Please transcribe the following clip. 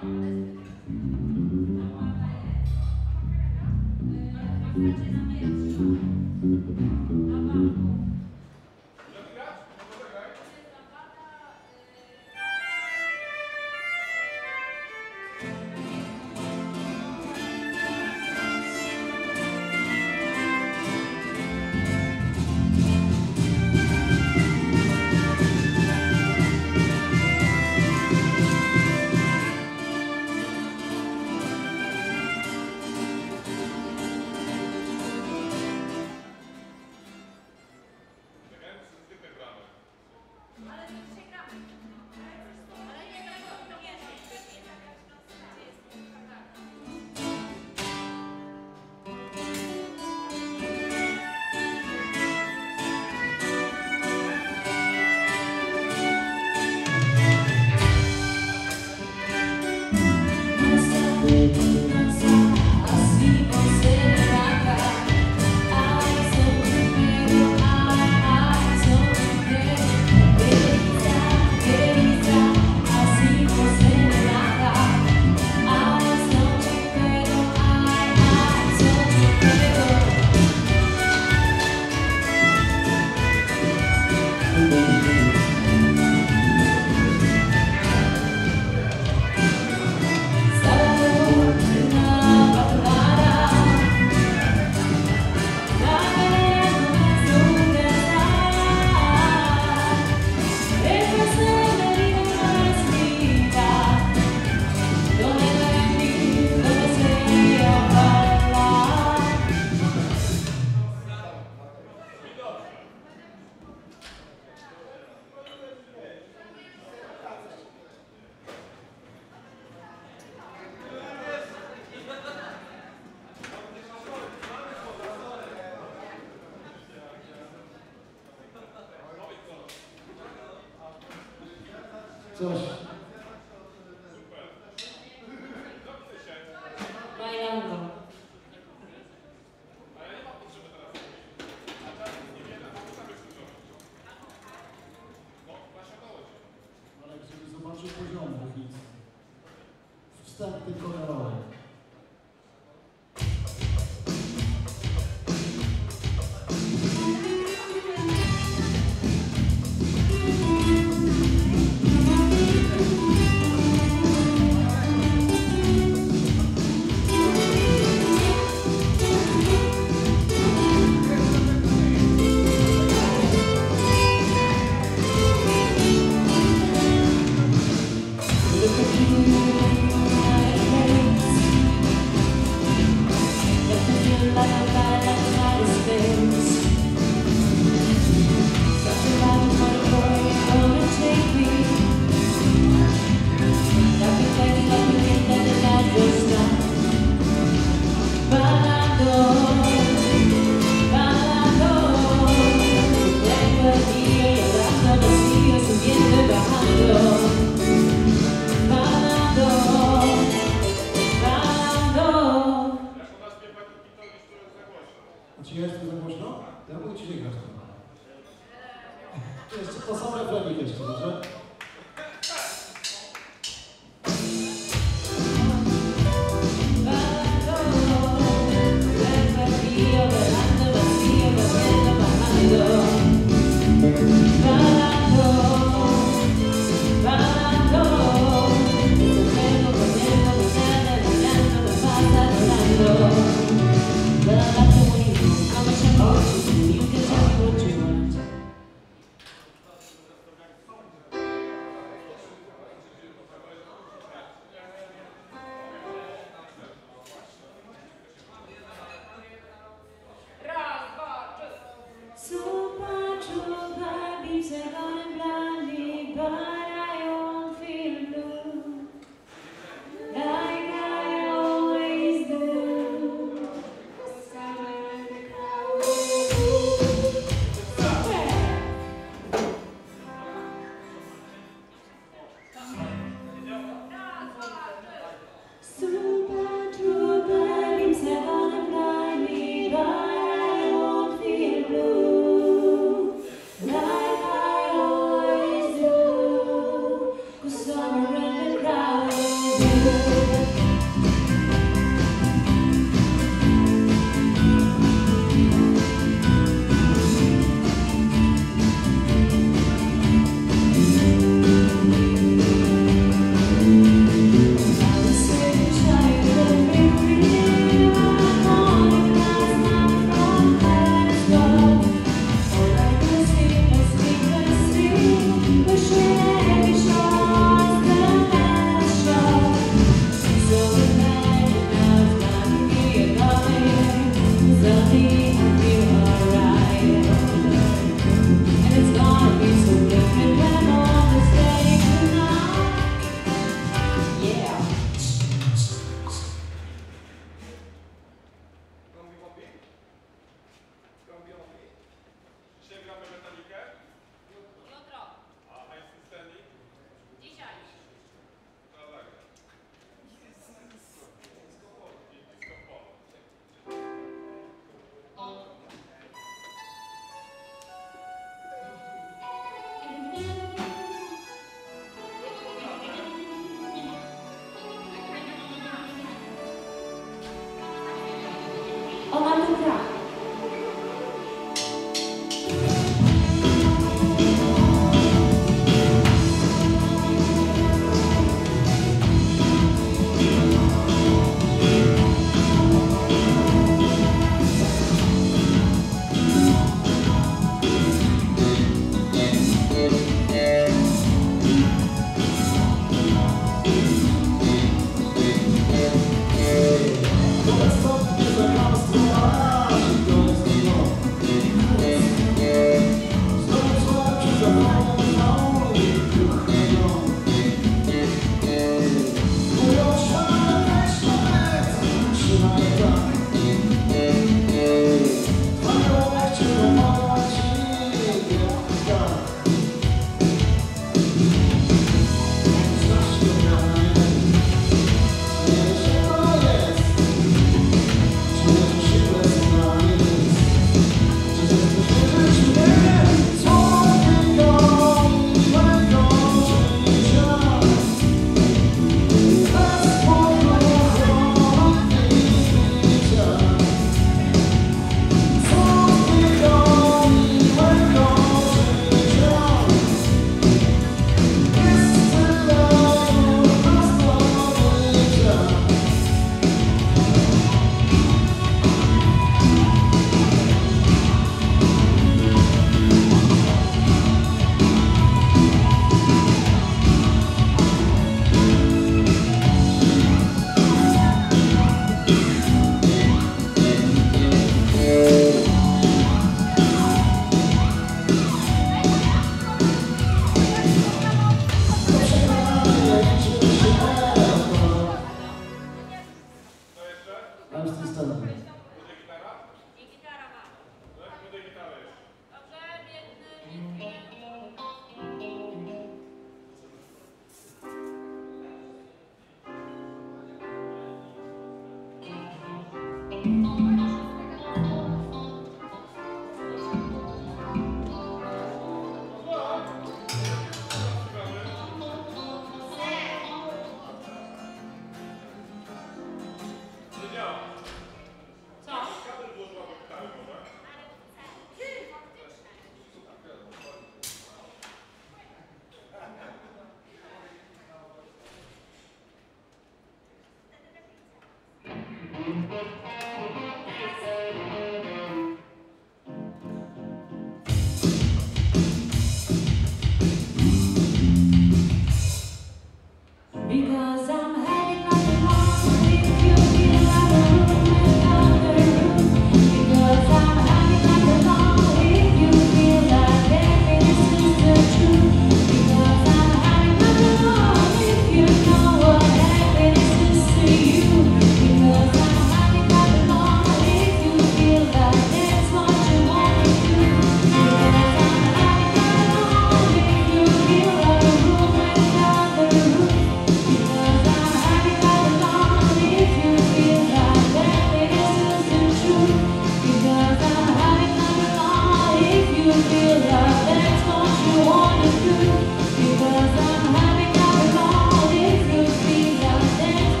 죄송해요. Seus